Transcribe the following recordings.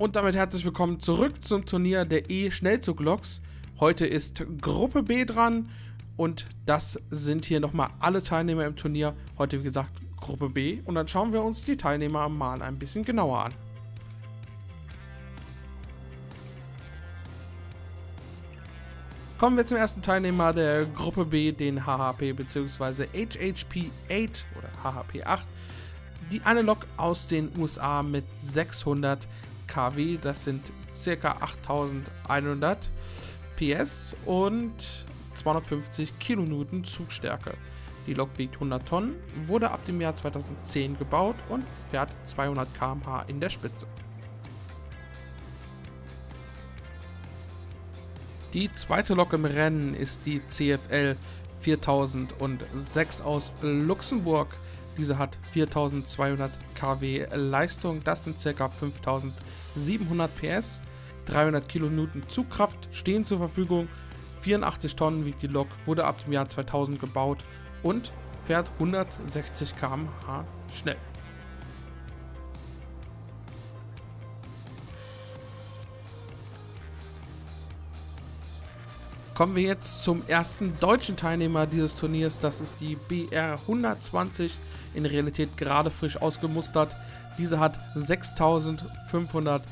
Und damit herzlich willkommen zurück zum Turnier der E-Schnellzug-Loks. Heute ist Gruppe B dran und das sind hier nochmal alle Teilnehmer im Turnier. Heute wie gesagt Gruppe B und dann schauen wir uns die Teilnehmer mal ein bisschen genauer an. Kommen wir zum ersten Teilnehmer der Gruppe B, den HHP bzw. HHP 8 oder HHP 8. Die eine Lok aus den USA mit 600 kW, das sind ca. 8100 PS und 250 Kilonewton Zugstärke. Die Lok wiegt 100 Tonnen, wurde ab dem Jahr 2010 gebaut und fährt 200 km/h in der Spitze. Die zweite Lok im Rennen ist die CFL 4006 aus Luxemburg. Diese hat 4200 kW Leistung, das sind ca. 5700 PS, 300 kN Zugkraft stehen zur Verfügung, 84 Tonnen wiegt die Lok, wurde ab dem Jahr 2000 gebaut und fährt 160 km/h schnell. Kommen wir jetzt zum ersten deutschen Teilnehmer dieses Turniers. Das ist die BR 120, in Realität gerade frisch ausgemustert. Diese hat 6500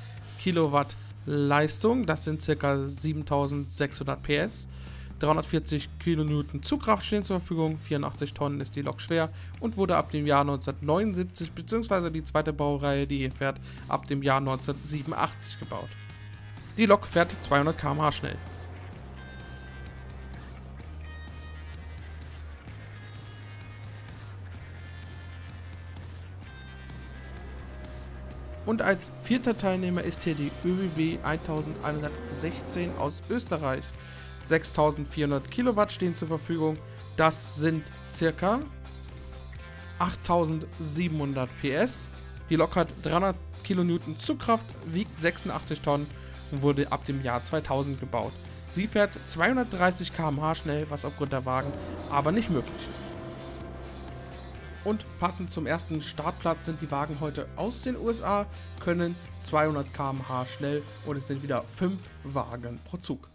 Kilowatt Leistung, das sind ca. 7600 PS. 340 kN Zugkraft stehen zur Verfügung, 84 Tonnen ist die Lok schwer und wurde ab dem Jahr 1979 bzw. die zweite Baureihe, die hier fährt, ab dem Jahr 1987 gebaut. Die Lok fährt 200 km/h schnell. Und als vierter Teilnehmer ist hier die ÖBB 1116 aus Österreich. 6400 Kilowatt stehen zur Verfügung. Das sind circa 8700 PS. Die Lok hat 300 Kilonewton Zugkraft, wiegt 86 Tonnen und wurde ab dem Jahr 2000 gebaut. Sie fährt 230 km/h schnell, was aufgrund der Wagen aber nicht möglich ist. Und passend zum ersten Startplatz sind die Wagen heute aus den USA, können 200 km/h schnell und es sind wieder 5 Wagen pro Zug.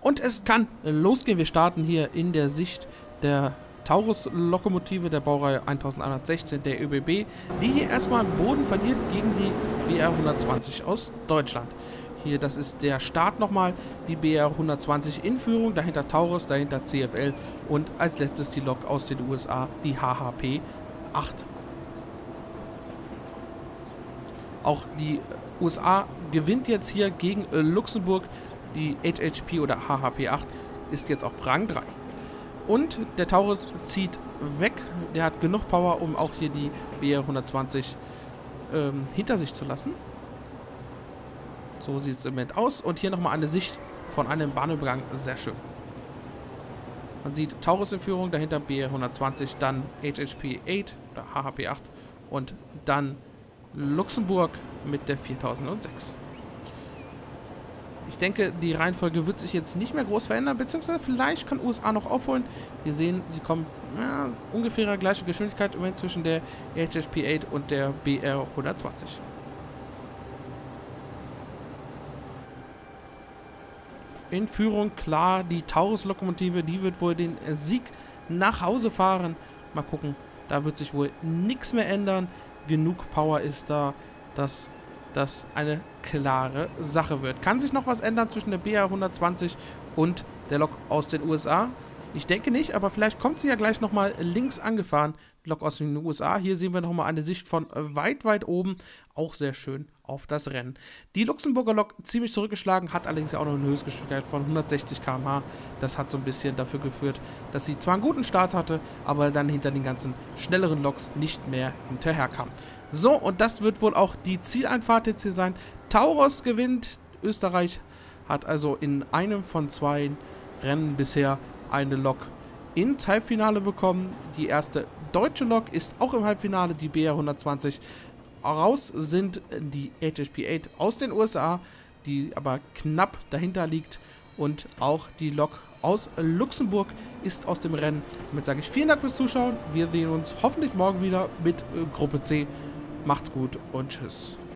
Und es kann losgehen. Wir starten hier in der Sicht der Taurus-Lokomotive der Baureihe 1116 der ÖBB, die hier erstmal Boden verliert gegen die BR 120 aus Deutschland. Hier, das ist der Start nochmal, die BR 120 in Führung, dahinter Taurus, dahinter CFL und als letztes die Lok aus den USA, die HHP 8. Auch die USA gewinnt jetzt hier gegen Luxemburg. Die HHP oder HHP 8 ist jetzt auf Rang 3. Und der Taurus zieht weg. Der hat genug Power, um auch hier die BR 120 ähm, hinter sich zu lassen. So sieht es im Moment aus. Und hier nochmal eine Sicht von einem Bahnübergang. Sehr schön. Man sieht Taurus in Führung, dahinter B120, dann HHP 8 oder HHP 8 und dann Luxemburg mit der 4006. Ich denke, die Reihenfolge wird sich jetzt nicht mehr groß verändern, beziehungsweise vielleicht kann USA noch aufholen. Wir sehen, sie kommen ja, ungefähr gleiche Geschwindigkeit im Moment zwischen der HHP 8 und der BR 120. in Führung. Klar, die Taurus-Lokomotive, die wird wohl den Sieg nach Hause fahren. Mal gucken, da wird sich wohl nichts mehr ändern. Genug Power ist da, dass das eine klare Sache wird. Kann sich noch was ändern zwischen der BR 120 und der Lok aus den USA? Ich denke nicht, aber vielleicht kommt sie ja gleich nochmal links angefahren. Lok aus den USA. Hier sehen wir nochmal eine Sicht von weit, weit oben. Auch sehr schön auf das Rennen. Die Luxemburger Lok ziemlich zurückgeschlagen, hat allerdings ja auch noch eine Höchstgeschwindigkeit von 160 km/h. Das hat so ein bisschen dafür geführt, dass sie zwar einen guten Start hatte, aber dann hinter den ganzen schnelleren Loks nicht mehr hinterherkam. So, und das wird wohl auch die Zieleinfahrt jetzt hier sein. Tauros gewinnt. Österreich hat also in einem von zwei Rennen bisher eine Lok ins Halbfinale bekommen. Die erste deutsche Lok ist auch im Halbfinale, die BR 120. Raus sind die HHP 8 aus den USA, die aber knapp dahinter liegt. Und auch die Lok aus Luxemburg ist aus dem Rennen. Damit sage ich vielen Dank fürs Zuschauen. Wir sehen uns hoffentlich morgen wieder mit äh, Gruppe C. Macht's gut und tschüss.